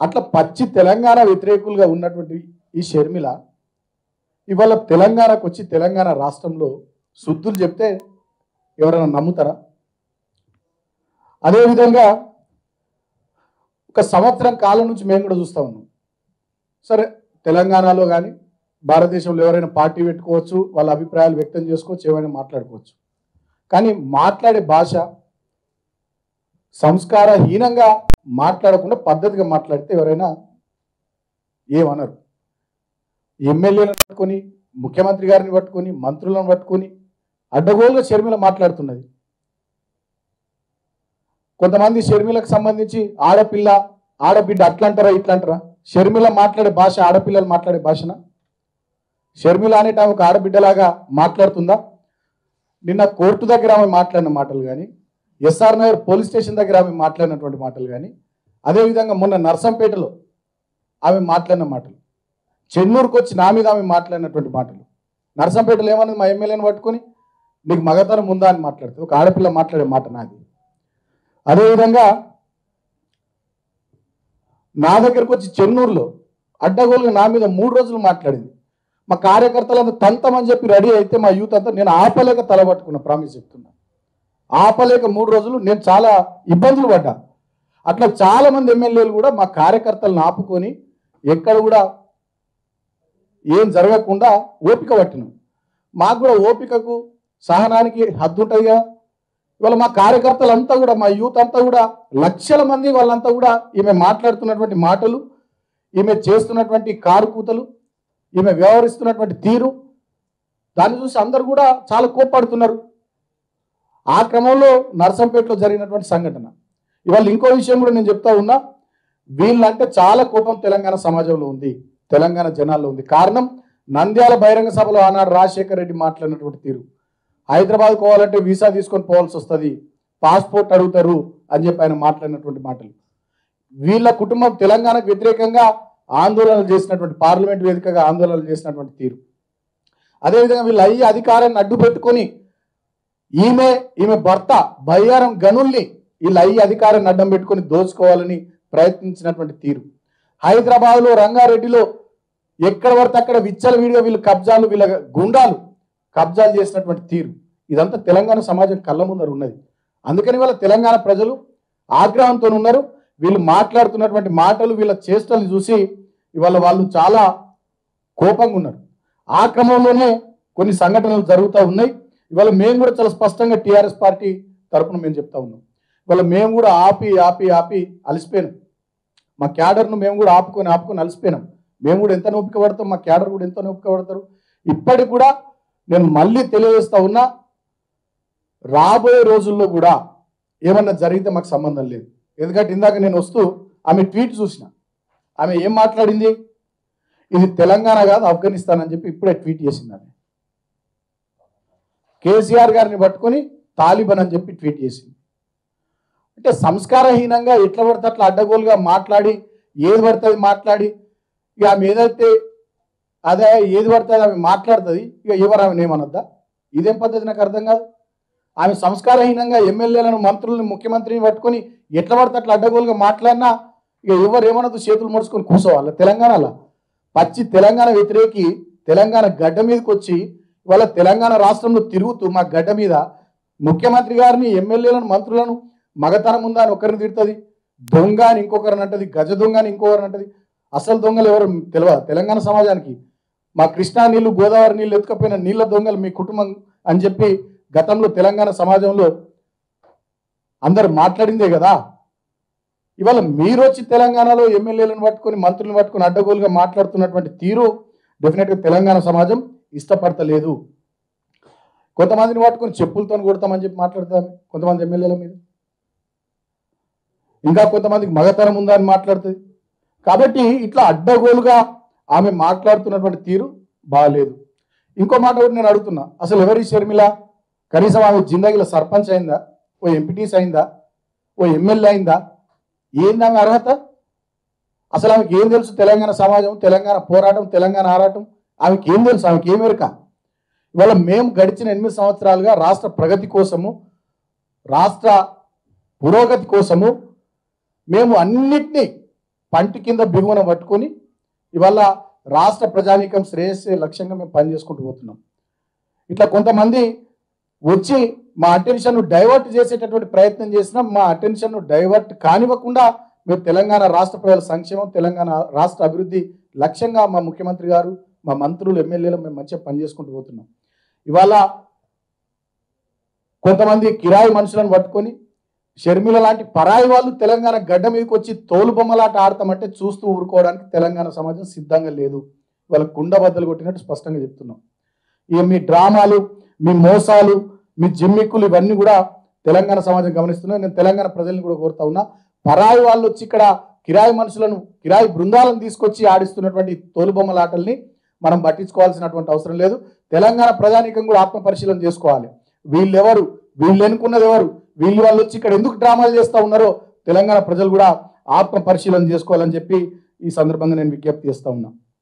అట్లా పచ్చి తెలంగాణ వ్యతిరేకులుగా ఉన్నటువంటి ఈ షర్మిల ఇవాళ తెలంగాణకు వచ్చి తెలంగాణ రాష్ట్రంలో శుద్ధులు చెప్తే ఎవరైనా నమ్ముతారా? అదేవిధంగా ఒక సంవత్సరం కాలం నుంచి మేము కూడా చూస్తూ ఉన్నాం. సరే తెలంగాణలో కానీ భారతదేశంలో ఎవరైనా పార్టీ పెట్టుకోవచ్చు వాళ్ళ అభిప్రాయాలు వ్యక్తం చేసుకోవచ్చు ఏమైనా మాట్లాడుకోవచ్చు. కానీ మాట్లాడే భాష సంస్కారహీనంగా మాట్లాడకుండా పద్ధతిగా మాట్లాడితే ఎవరైనా ఏమనరు. ఎమ్మెల్యేలను పట్టుకొని ముఖ్యమంత్రి గారిని పట్టుకొని మంత్రులను పట్టుకొని అడ్డగోలుగా షర్మిల మాట్లాడుతున్నది. కొంతమంది షర్మిలకు సంబంధించి ఆడపిల్ల ఆడబిడ్డ అట్లంటారా ఇట్లంటారా? షర్మిల మాట్లాడే భాష ఆడపిల్లలు మాట్లాడే భాషన? షర్మిల అనేట ఒక ఆడబిడ్డలాగా మాట్లాడుతుందా? నిన్న కోర్టు దగ్గర ఆమె మాట్లాడిన మాటలు కానీ ఎస్ఆర్ నగర్ పోలీస్ స్టేషన్ దగ్గర ఆమె మాట్లాడినటువంటి మాటలు కానీ అదేవిధంగా మొన్న నర్సంపేటలో ఆమె మాట్లాడిన మాటలు చెన్నూరుకు వచ్చి నా మీద ఆమె మాట్లాడినటువంటి మాటలు. నర్సంపేటలో ఏమన్నది మా ఎమ్మెల్యేని పట్టుకొని నీకు మగతనం ఉందా అని మాట్లాడుతుంది ఒక ఆడపిల్ల మాట్లాడే మాట నాది. అదేవిధంగా నా దగ్గరకు వచ్చి చెన్నూరులో అడ్డగోలుగా నా మీద మూడు రోజులు మాట్లాడింది. మా కార్యకర్తలంతా తంతమని చెప్పి రెడీ అయితే మా యూత్ అంతా నేను ఆపలేక తలబట్టుకున్నా ప్రామిస్ చెప్తున్నా. ఆపలేక మూడు రోజులు నేను చాలా ఇబ్బందులు పడ్డా. అట్లా చాలా మంది ఎమ్మెల్యేలు కూడా మా కార్యకర్తలను ఆపుకొని ఎక్కడ కూడా ఏం జరగకుండా ఓపిక పట్టిన. మాకు కూడా ఓపికకు సహనానికి హద్దు ఉంటుందిగా ఇవాళ మా కార్యకర్తలంతా కూడా మా యూత్ అంతా కూడా లక్షల మంది వాళ్ళంతా కూడా ఈమె మాట్లాడుతున్నటువంటి మాటలు ఈమె చేస్తున్నటువంటి కారు కూతలు ఈమె వ్యవహరిస్తున్నటువంటి తీరు దాన్ని చూసి అందరు కూడా చాలా కోప్పడుతున్నారు. ఆ క్రమంలో నర్సంపేటలో జరిగినటువంటి సంఘటన. ఇవాళ ఇంకో విషయం కూడా నేను చెప్తా ఉన్నా. వీళ్ళంటే చాలా కోపం తెలంగాణ సమాజంలో ఉంది తెలంగాణ జనాల్లో ఉంది. కారణం నంద్యాల బహిరంగ సభలో ఆనాడు రాజశేఖర రెడ్డి మాట్లాడినటువంటి తీరు. హైదరాబాద్ పోవాలంటే వీసా తీసుకొని పోవాల్సి వస్తుంది పాస్పోర్ట్ అడుగుతారు అని చెప్పి ఆయన మాట్లాడినటువంటి మాటలు. వీళ్ళ కుటుంబం తెలంగాణకు వ్యతిరేకంగా ఆందోళనలు చేసినటువంటి పార్లమెంట్ వేదికగా ఆందోళనలు చేసినటువంటి తీరు. అదేవిధంగా వీళ్ళు అయ్యి అధికారాన్ని అడ్డు పెట్టుకొని ఈమె ఈమె భర్త బయ్యారం గనుల్ని వీళ్ళు అయ్యి అధికారాన్ని అడ్డం పెట్టుకొని దోచుకోవాలని ప్రయత్నించినటువంటి తీరు. హైదరాబాద్లో రంగారెడ్డిలో ఎక్కడ పడితే అక్కడ విచ్చల వీడిగా వీళ్ళు కబ్జాలు వీళ్ళ గుండాలు కబ్జాలు చేసినటువంటి తీరు. ఇదంతా తెలంగాణ సమాజం కళ్ళ ముందర ఉన్నది. అందుకని వాళ్ళ తెలంగాణ ప్రజలు ఆగ్రహంతో ఉన్నారు. వీళ్ళు మాట్లాడుతున్నటువంటి మాటలు వీళ్ళ చేష్టలు చూసి ఇవాళ వాళ్ళు చాలా కోపంగా ఉన్నారు. ఆ క్రమంలోనే కొన్ని సంఘటనలు జరుగుతూ ఉన్నాయి. ఇవాళ మేము కూడా చాలా స్పష్టంగా టీఆర్ఎస్ పార్టీ తరపున మేము చెప్తా ఉన్నాం. ఇవాళ మేము కూడా ఆపి ఆపి ఆపి అలసిపోయినాం. మా క్యాడర్ను మేము కూడా ఆపుకొని ఆపుకొని అలసిపోయినాం. మేము కూడా ఎంత నొప్పిక పడతాం మా క్యాడర్ కూడా ఎంత నొప్పిక పడతారు. ఇప్పటికి కూడా నేను మళ్ళీ తెలియజేస్తా ఉన్నా రాబోయే రోజుల్లో కూడా ఏమన్నా జరిగితే మాకు సంబంధం లేదు. ఎందుకంటే ఇందాక నేను వస్తూ ఆమె ట్వీట్ చూసిన. ఆమె ఏం మాట్లాడింది? ఇది తెలంగాణ కాదు ఆఫ్ఘనిస్తాన్ అని చెప్పి ఇప్పుడే ట్వీట్ చేసింది ఆమె. కేసీఆర్ గారిని పట్టుకొని తాలిబన్ అని చెప్పి ట్వీట్ చేసింది. అంటే సంస్కారహీనంగా ఎట్లా పడితే అట్లా అడ్డగోలుగా మాట్లాడి ఏది పడుతుంది మాట్లాడి ఇక ఆమె ఏదైతే అదే ఏది పడుతుంది ఆమె మాట్లాడుతుంది ఇక ఎవరు ఆమె ఏమనొద్దా? ఇదేం పద్ధతి నాకు అర్థం కాదు. ఆమె సంస్కారహీనంగా ఎమ్మెల్యేలను మంత్రులను ముఖ్యమంత్రిని పట్టుకొని ఎట్లా పడితే అట్లా అడ్డగోలుగా మాట్లాడినా ఇక ఎవరు ఏమనొద్దు చేతులు ముడుచుకొని కూర్చోవాలి. తెలంగాణలో పచ్చి తెలంగాణ వ్యతిరేకి తెలంగాణ గడ్డ మీదకి వచ్చి ఇవాళ తెలంగాణ రాష్ట్రంలో తిరుగుతూ మా గడ్డ మీద ముఖ్యమంత్రి గారిని ఎమ్మెల్యేలను మంత్రులను మగతనం ఉందా అని ఒకరిని తిడుతుంది. దొంగ అని ఇంకొకరిని అంటది గజ దొంగ అని ఇంకొకరిని అంటది. అసలు దొంగలు ఎవరు తెలియదు తెలంగాణ సమాజానికి మా కృష్ణా నీళ్ళు గోదావరి నీళ్ళు ఎత్తుకపోయిన నీళ్ళ దొంగలు మీ కుటుంబం అని చెప్పి గతంలో తెలంగాణ సమాజంలో అందరు మాట్లాడిందే కదా. ఇవాళ మీరు వచ్చి తెలంగాణలో ఎమ్మెల్యేలను పట్టుకొని మంత్రులను పట్టుకొని అడ్డగోలుగా మాట్లాడుతున్నటువంటి తీరు డెఫినెట్గా తెలంగాణ సమాజం ఇష్టపడతలేదు. కొంతమందిని పట్టుకొని చెప్పులతో కొడతామని చెప్పి మాట్లాడతారు కొంతమంది ఎమ్మెల్యేల మీద. ఇంకా కొంతమందికి మగతనం ఉందా అని మాట్లాడుతుంది. కాబట్టి ఇట్లా అడ్డగోలుగా ఆమె మాట్లాడుతున్నటువంటి తీరు బాగాలేదు ఇంకో మాట కూడా నేను అడుగుతున్నా. అసలు ఎవరి షర్మిల? కనీసం ఆమె జిందగిల సర్పంచ్ అయిందా? ఓ ఎంపీటీస్ అయిందా? ఓ ఎమ్మెల్యే అయిందా? ఏంది ఆమె అర్హత? అసలు ఆమెకి ఏం తెలుసు? తెలంగాణ సమాజం తెలంగాణ పోరాటం తెలంగాణ ఆరాటం? ఆమెకి ఏం తెలుసు? ఆమెకి ఏం ఎరక? ఇవాళ మేము గడిచిన ఎనిమిది సంవత్సరాలుగా రాష్ట్ర ప్రగతి కోసము రాష్ట్ర పురోగతి కోసము మేము అన్నిటినీ పంటి కింద బిగువన పట్టుకొని ఇవాళ రాష్ట్ర ప్రజానీకం శ్రేయస్సే లక్ష్యంగా మేము పనిచేసుకుంటూ పోతున్నాం. ఇట్లా కొంతమంది వచ్చి మా అటెన్షన్ను డైవర్ట్ చేసేటటువంటి ప్రయత్నం చేసినా మా అటెన్షన్ను డైవర్ట్ కానివ్వకుండా మేము తెలంగాణ రాష్ట్ర ప్రజల సంక్షేమం తెలంగాణ రాష్ట్ర అభివృద్ధి లక్ష్యంగా మా ముఖ్యమంత్రి గారు మా మంత్రులు ఎమ్మెల్యేలు మేము మంచిగా పనిచేసుకుంటూ పోతున్నాం. ఇవాళ కొంతమంది కిరాయి మనుషులను పట్టుకొని షర్మిల లాంటి పరాయి వాళ్ళు తెలంగాణ గడ్డ మీదకి వచ్చి తోలుబొమ్మలాట ఆడతామంటే చూస్తూ ఊరుకోవడానికి తెలంగాణ సమాజం సిద్ధంగా లేదు. వాళ్ళ కుండ బద్దలు కొట్టినట్టు స్పష్టంగా చెప్తున్నాం. ఇక మీ డ్రామాలు మీ మోసాలు మీ జిమ్మిక్కులు ఇవన్నీ కూడా తెలంగాణ సమాజం గమనిస్తున్నాయి. నేను తెలంగాణ ప్రజల్ని కూడా కోరుతా ఉన్నా పరాయి వాళ్ళు వచ్చి ఇక్కడ కిరాయి మనుషులను కిరాయి బృందాలను తీసుకొచ్చి ఆడిస్తున్నటువంటి తోలుబొమ్మలాటల్ని మనం పట్టించుకోవాల్సినటువంటి అవసరం లేదు. తెలంగాణ ప్రజానీకం కూడా ఆత్మ పరిశీలన చేసుకోవాలి. వీళ్ళెవరు? వీళ్ళు ఎన్నుకున్నది ఎవరు? వీళ్ళు వాళ్ళు వచ్చి ఇక్కడ ఎందుకు డ్రామాలు చేస్తూ ఉన్నారో తెలంగాణ ప్రజలు కూడా ఆత్మ పరిశీలన చేసుకోవాలని చెప్పి ఈ సందర్భంగా నేను విజ్ఞప్తి చేస్తూ ఉన్నా.